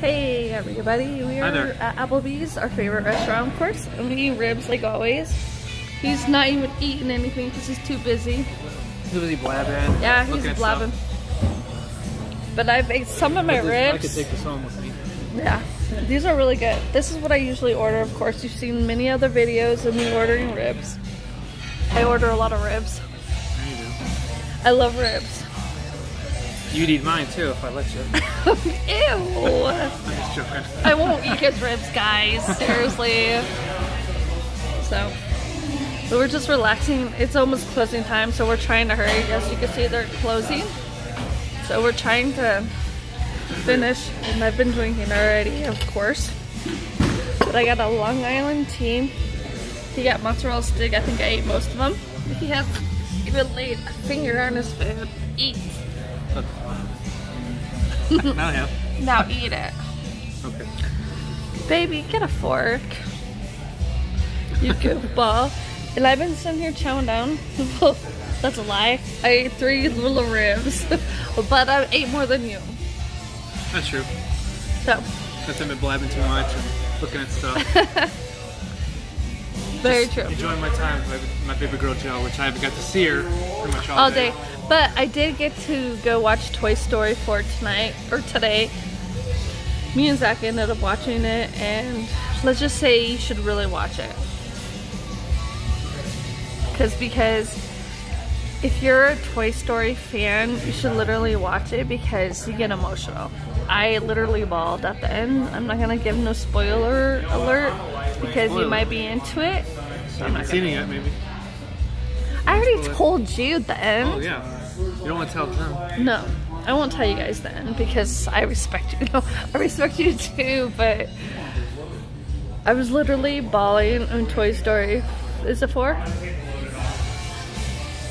Hey everybody, we are at Applebee's, our favorite restaurant of course, and we eat ribs like always. He's not even eating anything because he's too busy. Was he blabbing? Yeah, he's blabbing. stuff. But I've ate some of my ribs. I could take this home with me. Yeah, these are really good. This is what I usually order. Of course, you've seen many other videos of me ordering ribs. I order a lot of ribs. I love ribs. You'd eat mine too if I let you. Ew! I'm just joking. I won't eat his ribs, guys. Seriously. So, we're just relaxing. It's almost closing time, so we're trying to hurry. As you can see, they're closing. So we're trying to finish, and I've been drinking already, of course. But I got a Long Island tea. He got mozzarella stick. I think I ate most of them. He has even laid a finger on his food. Eat. Now I have. Now eat it. Okay. Baby, get a fork. You goofball. And I've been sitting here chowing down. That's a lie. I ate three little ribs, but I ate more than you. That's true. So, Since I've been blabbing too much and looking at stuff. very Just true. Enjoying my time with my, baby girl Jill, which I haven't got to see her pretty much all, All day. But I did get to go watch Toy Story 4 tonight, or today. Me and Zach ended up watching it, and let's just say you should really watch it. Cause because if you're a Toy Story fan, you should literally watch it because you get emotional. I literally bawled at the end. I'm not gonna give no spoiler alert because you might be into it. I'm not seeing it yet, maybe. Already told you at the end. Oh yeah. You don't want to tell them. No, I won't tell you guys then because I respect you. No, I respect you too, but I was literally bawling in Toy Story. Is it four?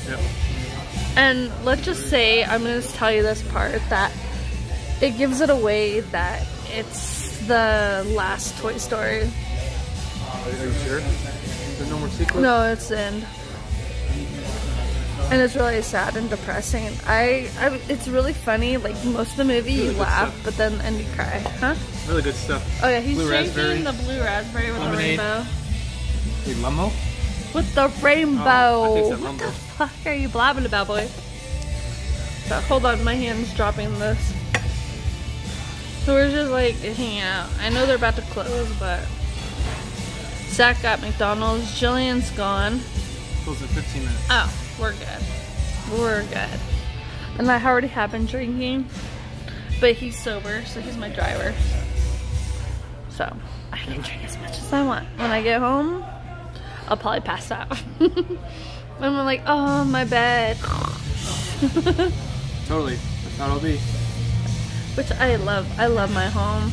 Yep. And let's just say I'm gonna tell you this part that it gives it away that it's the last Toy Story. Are, are you sure? There's no more sequels? No, it's the end. And it's really sad and depressing. I, I, it's really funny. Like most of the movie, you Really good laugh, stuff. but then and you cry, huh? Really good stuff. Oh yeah, he's Blue drinking raspberry. the blue raspberry with Lemonade. the rainbow. Hey, Lummo? With the rainbow. Oh, what the fuck are you blabbing about, boy? So, hold on, my hand's dropping this. So we're just like hanging out. I know they're about to close, but Zach got McDonald's. Jillian's gone. Close in 15 minutes. Oh, we're good. We're good. And I already have been drinking, but he's sober, so he's my driver. So I can drink as much as I want. When I get home, I'll probably pass out. and I'm like, oh, my bed. Totally. That's how it'll be. Which I love. I love my home.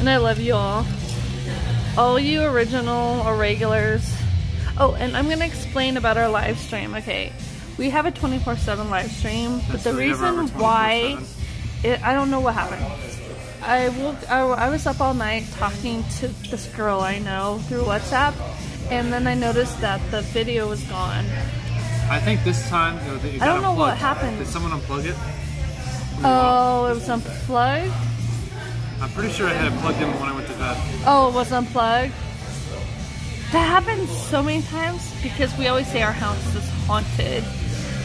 And I love you all. All you original or regulars. Oh, and I'm going to explain about our live stream. Okay. We have a 24 7 live stream, but the reason why it, I don't know what happened. I woke. I, I was up all night talking to this girl I know through WhatsApp, and then I noticed that the video was gone. I think this time it, it I got don't know what unplugged. happened. Did someone unplug it? Oh, it was unplugged. I'm pretty sure I had it plugged in when I went to bed. Oh, it was unplugged. That happens so many times because we always say our house is haunted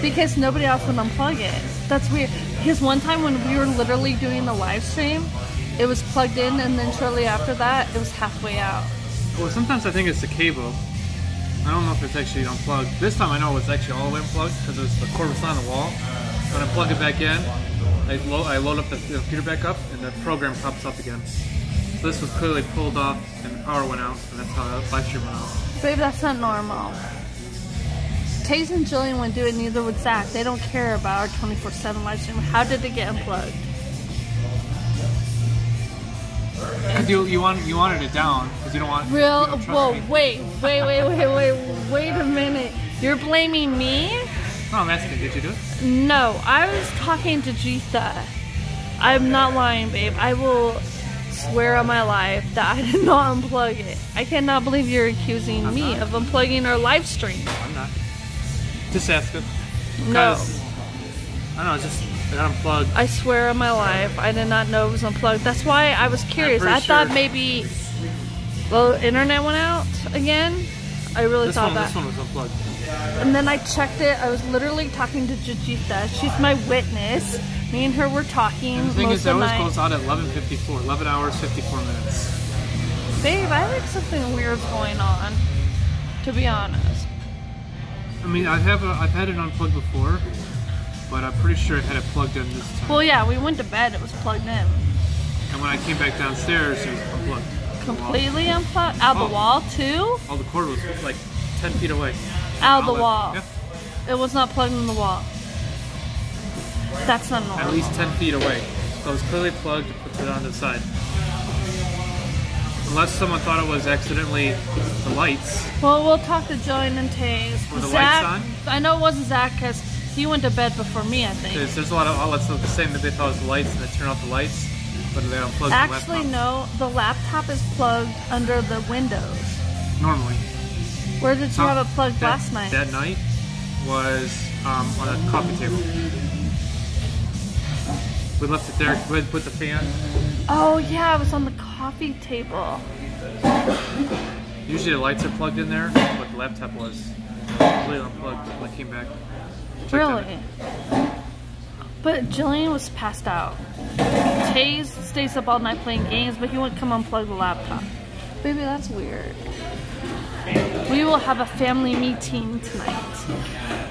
because nobody else would unplug it. That's weird. Because one time when we were literally doing the live stream, it was plugged in, and then shortly after that, it was halfway out. Well, sometimes I think it's the cable. I don't know if it's actually unplugged. This time I know it's actually all the way unplugged because it's the cord was on the wall. When I plug it back in, I, lo- I load up the computer back up and the program pops up again. So this was clearly pulled off and the power went out, and that's how the live stream went out. Babe, that's not normal. Taze and Jillian wouldn't do it, neither would Zach. They don't care about our 24 7 live stream. How did it get unplugged? Because you, you, want, you wanted it down because you don't want. Real? Don't Whoa, wait, wait, wait, wait, wait, wait a minute. You're blaming me? No, I'm asking, did you do it? No, I was talking to Jitha. I'm not lying, babe. I will swear on my life that I did not unplug it. I cannot believe you're accusing I'm me not. of unplugging our live stream. I'm not. Just ask it. No. I don't know, it's just It unplugged. I swear on my life, I did not know it was unplugged. That's why I was curious. I thought sure- maybe the internet went out again. I really This thought one, that. this one was unplugged. And then I checked it. I was literally talking to Jajitha. She's my witness. Me and her were talking The thing most is, the always goes out at 11:54, 11 hours 54 minutes. Babe, I think something weird's going on. To be honest. I mean, I have a, I've had it unplugged before, but I'm pretty sure I had it plugged in this time. Well, yeah, we went to bed. It was plugged in. And when I came back downstairs, it was unplugged. Completely unplugged. Out Oh. the wall, too? All the cord was like 10 feet away. Out the Outlet. wall. Yeah, It was not plugged in the wall. That's not normal. at least 10 feet away. So it was clearly plugged, put it on the side. Unless someone thought it was accidentally the lights. Well, we'll talk to Jillian and Taze. Were the Zach, lights I know it wasn't Zach because he went to bed before me, I think. There's, there's a lot of outlets that the same that they thought it was the lights and they turn off the lights, but they unplugged Actually, the laptop. no. The laptop is plugged under the windows. Normally. Where did you have it plugged that, last night? That night was um, on a coffee table. We left it there. We had put the fan. Oh yeah, it was on the coffee table. Usually the lights are plugged in there, but the laptop was completely unplugged when I came back. Checked Really? But Jillian was passed out. Taze stays up all night playing games, but he wouldn't come unplug the laptop. Baby, that's weird. We will have a family meeting tonight.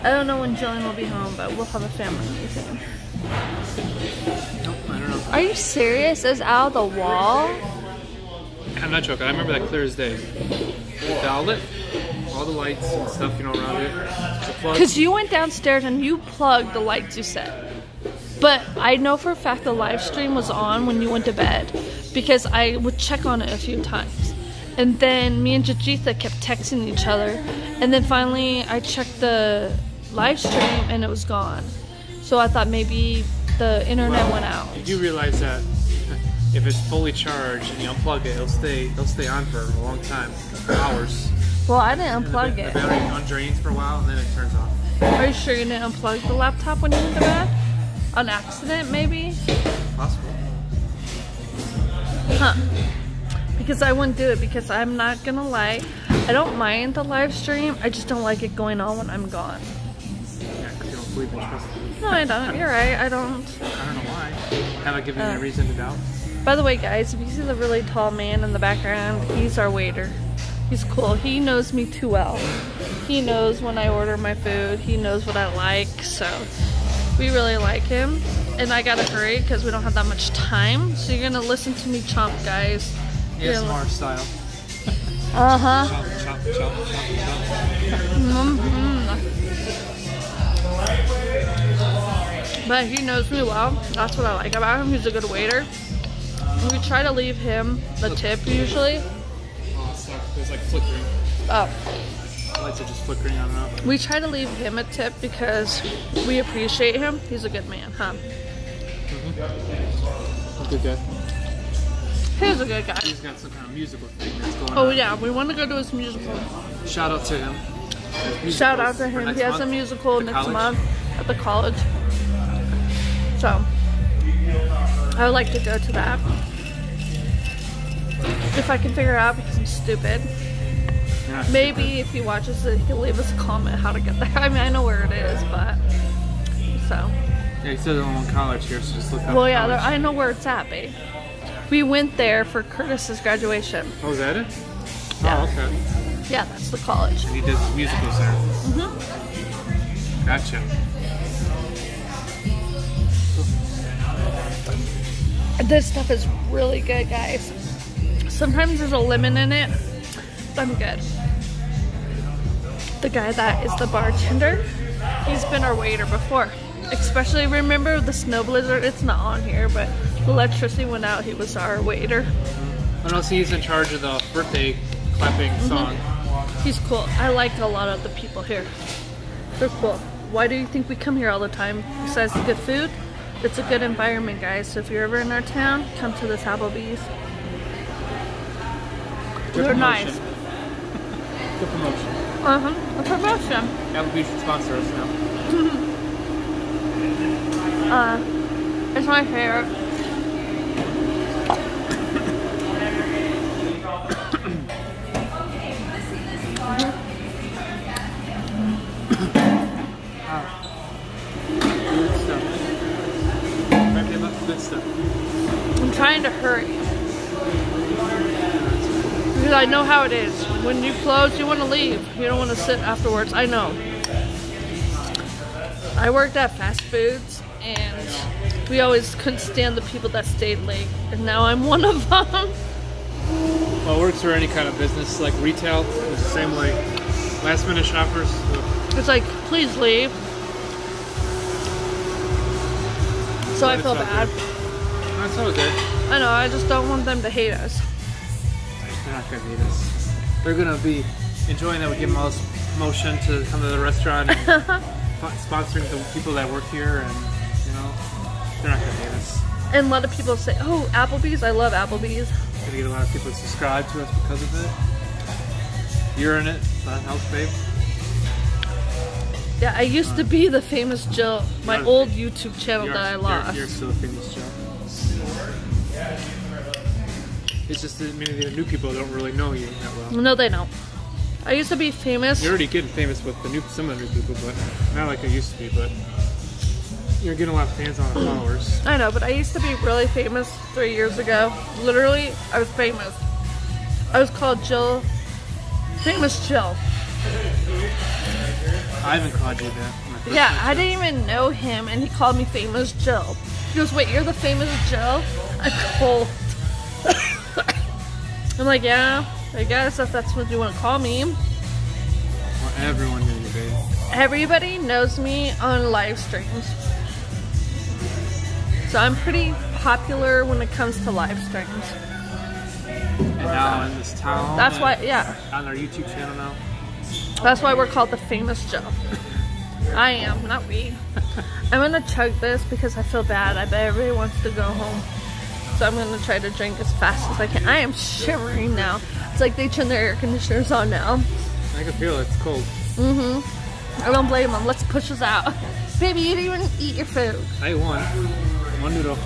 I don't know when Jillian will be home, but we'll have a family meeting. Nope, I don't know. Are you serious? It's out of the wall? I'm not joking. I remember that clear as day. The outlet, all the lights and stuff, you know, around it. Because you went downstairs and you plugged the lights you said. But I know for a fact the live stream was on when you went to bed because I would check on it a few times. And then me and Jajitha kept texting each other. And then finally I checked the live stream and it was gone. So I thought maybe the internet Well, went out. You do realize that if it's fully charged and you unplug it, it'll stay it'll stay on for a long time, hours. Well, I didn't And the unplug it. The battery undrains for a while and then it turns off. Are you sure you didn't unplug the laptop when you went to bed? On accident, maybe? Possible. Huh. Because I wouldn't do it because I'm not gonna lie. I don't mind the live stream. I just don't like it going on when I'm gone. Believe in trust. No, I don't. You're right. I don't. I don't know why. Have I given you Uh. a reason to doubt? By the way, guys, if you see the really tall man in the background, he's our waiter. He's cool. He knows me too well. He knows when I order my food. He knows what I like. So we really like him. And I gotta hurry because we don't have that much time. So you're gonna listen to me chomp, guys. ASMR style. Uh huh. Chomp, chomp, chomp, chomp, But he knows me well. That's what I like about him. He's a good waiter. We try to leave him the tip usually. Oh, there's like flickering. Oh, Lights are just flickering on and off. we try to leave him a tip because we appreciate him. He's a good man, huh? Good guy. He's a good guy. He's got some kind of musical thing that's going Oh on. Oh yeah, we want to go to his musical. Shout out to him. Shout out to him. He has a musical next college. month at the college. So I would like to go to that. If I can figure it out because I'm stupid. Maybe if he watches it, he'll leave us a comment how to get there. I mean, I know where it is, but so. Yeah, he said on one college here, so just look up Well, yeah, there. I know where it's at, babe. We went there for Curtis's graduation. Oh, is that it? Yeah. Oh, okay. Yeah, that's the college. And he does musicals there. Mm-hmm. Gotcha. This stuff is really good, guys. Sometimes there's a lemon in it, I'm good. The guy that is the bartender, he's been our waiter before. Especially remember the snow blizzard? It's not on here, but the electricity went out. He was our waiter. I know see he's in charge of the birthday clapping Mm-hmm. song. He's cool. I like a lot of the people here. They're cool. Why do you think we come here all the time? Besides the good food, it's a good environment, guys. So if you're ever in our town, come to this Applebee's. Good They're promotion. nice. Good promotion. Uh huh. A promotion. Applebee's should sponsor us now. Uh, it's my favorite. Good good stuff. I'm trying to hurry. Because I know how it is. When you close, you want to leave. You don't want to sit afterwards. I know. I worked at fast foods and we always couldn't stand the people that stayed late. And now I'm one of them. Well, it works for any kind of business, like retail. It's the same way. Last minute shoppers. It's like, please leave. So I feel it's not bad. good. That's okay. I know, I just don't want them to hate us. They're not gonna need us. They're gonna be enjoying that we give them all this promotion to come to the restaurant and sponsoring the people that work here, and you know, they're not gonna hate us. And a lot of people say, oh, Applebee's, I love Applebee's. Gonna get a lot of people to subscribe to us because of it. You're in it, that helps, babe. Yeah, I used to be the famous Jill, my You're- old YouTube channel You're, that I you're- lost. You're, still a famous Jill. It's just that many of the new people don't really know you that well. No, they don't. I used to be famous. You're already getting famous with the new some of the new people, but not like I used to be. But you're getting a lot of fans on followers. I know, but I used to be really famous three years ago. Literally, I was famous. I was called Jill, famous Jill. I haven't called you that. when I first Yeah, I didn't even know him, and he called me famous Jill. He goes, "Wait, you're the famous Jill?" I'm cold. I'm like, yeah, I guess if that's what you want to call me. Well, everyone knew you, babe. Everybody knows me on live streams. So I'm pretty popular when it comes to live streams. And now in this town. That's why, yeah, On our YouTube channel now. That's why we're called the famous Joe. I am, not we. I'm gonna chug this because I feel bad. I bet everybody wants to go home. So I'm gonna try to drink as fast as I can. I am shivering now. It's like they turn their air conditioners on now. I can feel it. It's cold. Mm-hmm. I don't blame them. Let's push us out. Baby, you didn't even eat your food. I ate one. One noodle.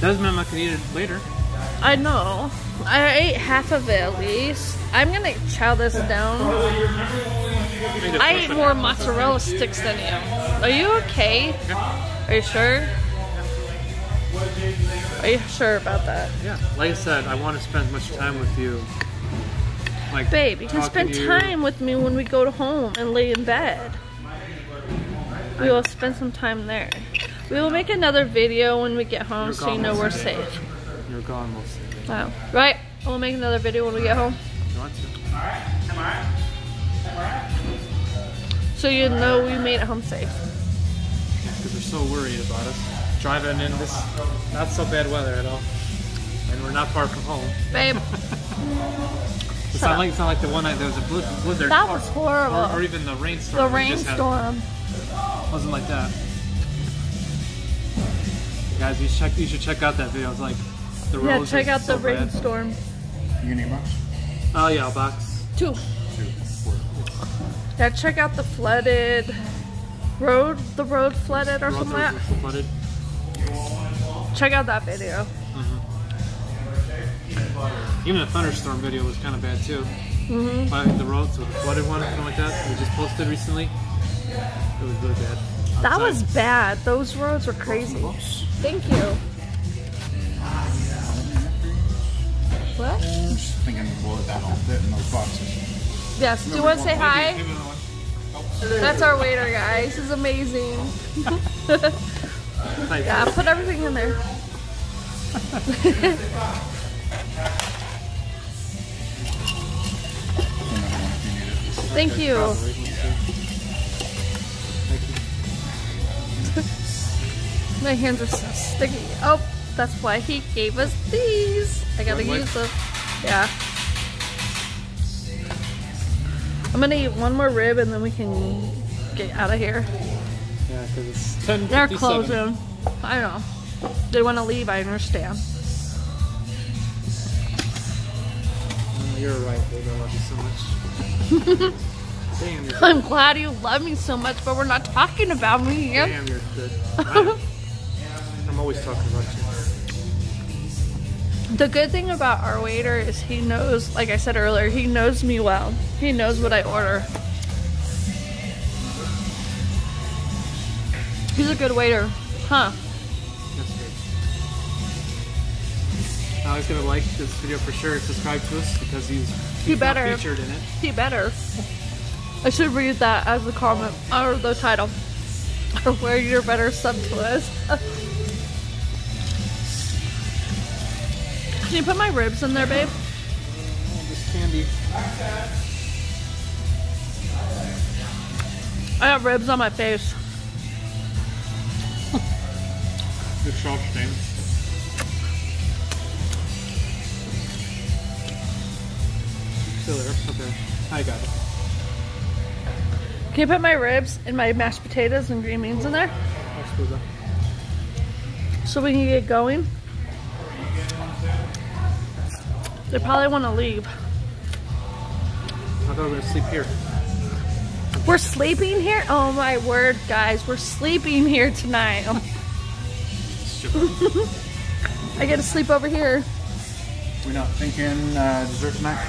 Doesn't mean I can eat it later. I know. I ate half of it at least. I'm gonna chow this down. I ate more mozzarella sticks than you. Are you okay? Are you sure? Are you sure about that? Yeah. Like I said, I want to spend as much time with you. Like, Babe, you can spend time with me when we go to home and lay in bed. We will spend some time there. We will make another video when we get home You're so you know we're most of the day. safe. Gone most of the day. Wow. Right? We'll make another video when we get home. You want to? Alright, am I alright? So you know we made it home safe. Because they're so worried about us. Driving in this not so bad weather at all. And we're not far from home. Babe, It's not up. like it's not like the one night there was a blizz- blizzard. that was horrible. Or, or even the rainstorm. the we just had. rainstorm. wasn't like that. Guys, you should check. You should check out that video. It's like the Yeah, roads check out so the bad. rainstorm. You need much? Oh yeah, a box. Two. Two. Four. Yeah, check out the flooded road. The road flooded or Roads something like that. flooded. Check out that video. Mhm. Even the thunderstorm video was kind of bad too. Mm-hmm. By the roads, so the flooded one, something like that. We just posted recently. It was really bad. That was bad. Those roads were crazy. Thank you. What? I'm just thinking, will that all fit in those boxes? Yes. Do you want to say hi? Give. That's our waiter, guys. is amazing. Thank Yeah, put everything in there. Another one if you need it. Thank you. Thank you. My hands are so sticky. Oh, that's why he gave us these. I gotta use them. Yeah. I'm gonna eat one more rib and then we can get out of here. Yeah, because it's 10 They're closing. I know. They want to leave. I understand. Oh, you're right, babe. I love you so much. Damn, you're I'm glad you love me so much, but we're not talking about me. Damn, you're good. I- always talking about you. The good thing about our waiter is he knows, like I said earlier, he knows me well. He knows what I order. He's a good waiter. Huh. That's good. Now he's gonna like this video for sure. Subscribe to us because he's, He he's not better. featured in it. He better. I should read that as the comment or the title. Or where you're better sub to us. Can you put my ribs in there, babe? Oh, this candy. I got ribs on my face. Good salt stain. Still there. Okay. I got it. Can you put my ribs and my mashed potatoes and green beans in there? I'll screw that. So we can get going. They probably want to leave. I thought we were gonna sleep here. We're sleeping here? Oh my word, guys. We're sleeping here tonight. I get to sleep over here. We're not thinking uh, dessert tonight?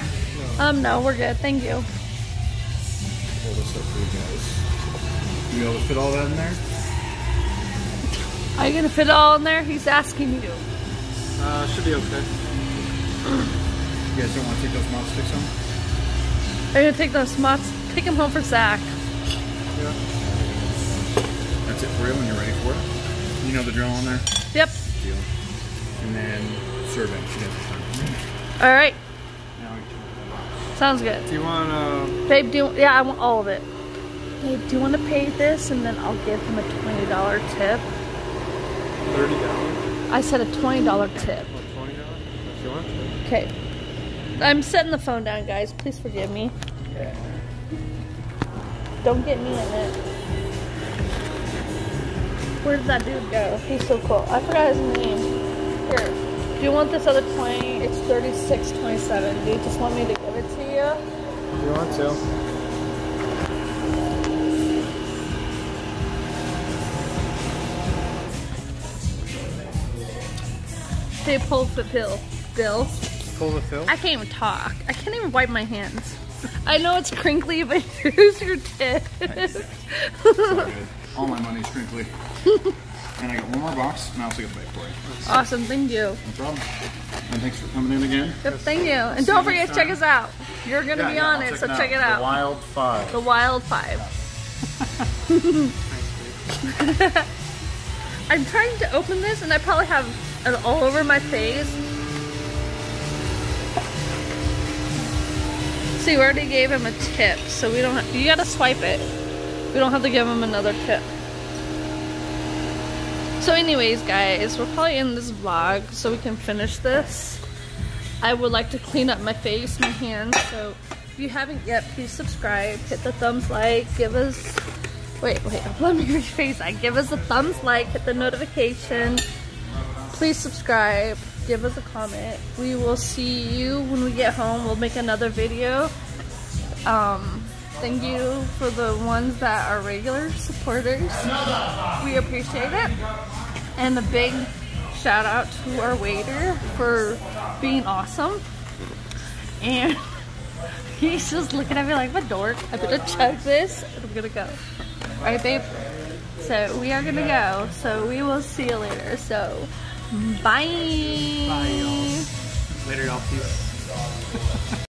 Um, no, we're good. Thank you. Hold this up for you guys. You able to fit all that in there? Are you gonna fit it all in there? He's asking you. Uh, should be okay. You guys don't want to take those mop sticks home? I'm gonna take those smuts? Take them home for Zach. Yeah. That's it for you when you're ready for it. You know the drill on there? Yep. Deal. And then serve it. She. All right. Now we can- Sounds good. Do you want uh? Babe, do you, yeah, I want all of it. Babe, do you want to pay this and then I'll give him a twenty dollar tip? Thirty dollars. I said a twenty dollar tip. Or twenty dollars? If you want to. Okay. I'm setting the phone down, guys. Please forgive me. Don't get me in it. Where did that dude go? He's so cool. I forgot his name. Here. Do you want this other 20? It's 36.27. Do you just want me to give it to you? You want to. They pulled the pill. Bill. Pull the fill. I can't even talk. I can't even wipe my hands. I know it's crinkly, but here's your tip. All my money's crinkly. and I got one more box, and I also got a bag for you. awesome, thank you. No problem. And thanks for coming in again. Yep, thank you. And don't forget to check us out. You're gonna Yeah, be yeah, on I'll it, so The check it out. Wild Five. The Wild Five. I'm trying to open this and I probably have it all over my face. See, we already gave him a tip, so we don't. Have, you gotta swipe it. We don't have to give him another tip. So, anyways, guys, we're probably in this vlog so we can finish this. I would like to clean up my face, my hands. So, if you haven't yet, please subscribe, hit the thumbs like, give us. Wait, wait, let me rephrase that. Give us a thumbs like, hit the notification. Please subscribe, give us a comment. We will see you when we get home. We'll make another video. Um, thank you for the ones that are regular supporters. We appreciate it. And a big shout out to our waiter for being awesome. And he's just looking at me like a dork. I'm gonna chug this and I'm gonna go. Alright, babe? So we are gonna go. So we will see you later. So Bye. Bye, y'all. Later, y'all. Peace.